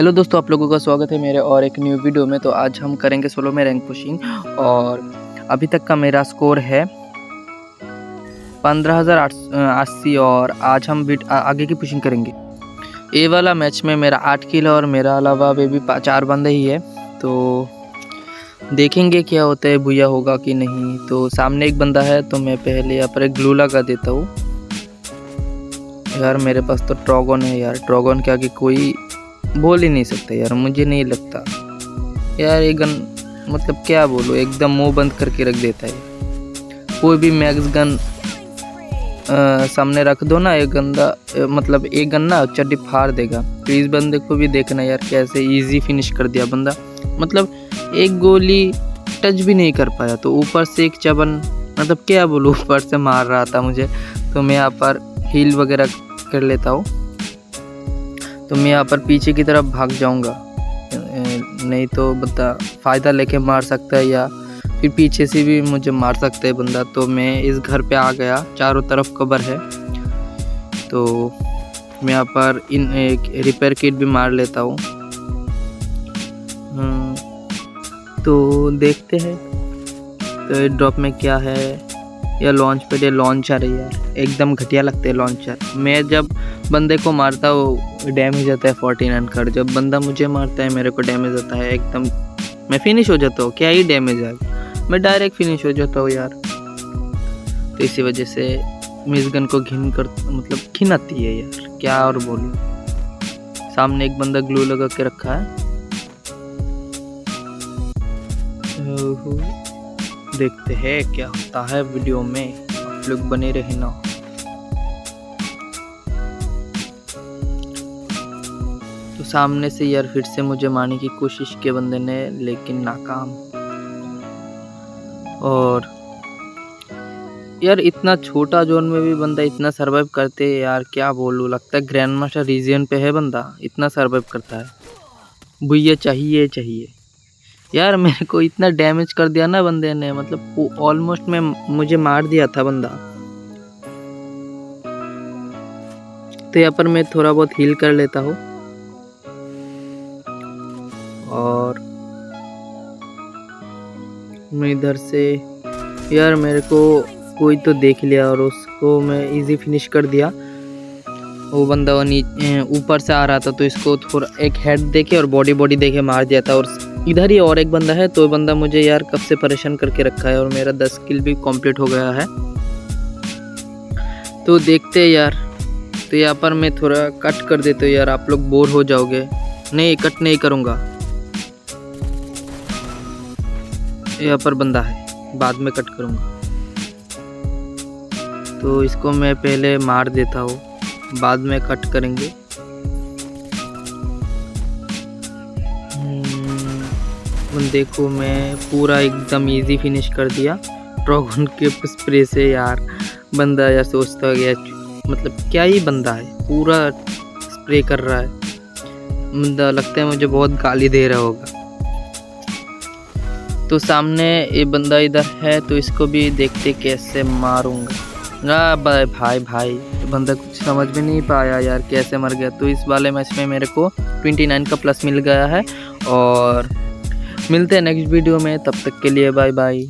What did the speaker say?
Hello दोस्तों, आप लोगों का स्वागत है मेरे और एक न्यू वीडियो में। तो आज हम करेंगे सोलो में रैंक पुशिंग और अभी तक का मेरा स्कोर है पंद्रह हज़ार अस्सी और आज हम बिट आगे की पुशिंग करेंगे। ए वाला मैच में मेरा आठ किल और मेरा अलावा वे भी चार बंदे ही है। तो देखेंगे क्या होता है, भूया होगा कि नहीं। तो सामने एक बंदा है तो मैं पहले यहाँ पर एक ग्लू लगा देता हूँ। यार मेरे पास तो ट्रॉगन है यार। ट्रॉगन के आगे कोई बोल ही नहीं सकता यार मुझे नहीं लगता। यार ये गन मतलब क्या बोलो एकदम मुँह बंद करके रख देता है। कोई भी मैक्स गन आ, सामने रख दो ना एक गंदा मतलब एक गन ना चड्डी फाड़ देगा। तो इस बंदे को भी देखना यार कैसे इजी फिनिश कर दिया बंदा। मतलब एक गोली टच भी नहीं कर पाया तो ऊपर से एक चबन मतलब क्या बोलूँ ऊपर से मार रहा था मुझे। तो मैं यहाँ पर हील वगैरह कर लेता हूँ। तो मैं यहाँ पर पीछे की तरफ़ भाग जाऊँगा। नहीं तो बंदा फ़ायदा लेके मार सकता है या फिर पीछे से भी मुझे मार सकता है बंदा। तो मैं इस घर पे आ गया। चारों तरफ़ कबर है। तो मैं यहाँ पर इन एक रिपेयर किट भी मार लेता हूँ। हम्म, तो देखते हैं तो ड्रॉप में क्या है? या लॉन्च पे ये लॉन्चर है यार। एकदम घटिया लगते हैं लॉन्चर मैं जब बंदे को मारता हूँ डैमेज आता है फोर्टी नाइन कर जब बंदा मुझे मारता है, मेरे को डैमेज आता है, एकदम मैं फिनिश हो जाता हूँ, क्या ही डैमेज है? मैं डायरेक्ट फिनिश हो जाता हूँ यार। तो इसी वजह से मिस गन को घिन कर मतलब घिन आती है यार, क्या और बोलूँ। सामने एक बंदा ग्लू लगा के रखा है। देखते हैं क्या होता है वीडियो में। आप लोग बने रहना तो सामने से यार फिर से मुझे मारने की कोशिश के बंदे ने, लेकिन नाकाम। और यार इतना छोटा जोन में भी बंदा इतना सरवाइव करते है यार, क्या बोलूँ? लगता है ग्रैंड मास्टर रीजन पे है बंदा, इतना सरवाइव करता है। भैया, चाहिए चाहिए। यार मेरे को इतना डैमेज कर दिया ना बंदे ने मतलब ऑलमोस्ट में, मुझे मार दिया था बंदा। तो यहाँ पर मैं थोड़ा बहुत हील कर लेता हूँ। और मैं इधर से, यार मेरे को कोई तो देख लिया और उसको मैं इजी फिनिश कर दिया। वो बंदा वो नीचे ऊपर से आ रहा था तो इसको थोड़ा एक हेड देखे और बॉडी बॉडी देखे मार दिया था और इधर ही और एक बंदा है तो बंदा मुझे यार कब से परेशान करके रखा है और मेरा दस किल भी कंप्लीट हो गया है। तो देखते हैं यार तो यहाँ पर मैं थोड़ा कट कर देता यार, आप लोग बोर हो जाओगे। नहीं कट नहीं करूँगा। यहाँ पर बंदा है। बाद में कट करूँगा। तो इसको मैं पहले मार देता हूँ। बाद में कट करेंगे। बंदे को मैं पूरा एकदम इजी फिनिश कर दिया। ड्रॉगन के स्प्रे से यार, बंदा यार सोचता गया मतलब क्या ही बंदा है। पूरा स्प्रे कर रहा है। बंदा लगता है मुझे बहुत गाली दे रहा होगा। तो सामने ये बंदा इधर है तो इसको भी देखते कैसे मारूँगा। भाई भाई भाई बंदा कुछ समझ में नहीं पाया यार, कैसे मर गया। तो इस वाले मैच में मेरे को 29 का प्लस मिल गया है, और मिलते हैं नेक्स्ट वीडियो में, तब तक के लिए बाय बाय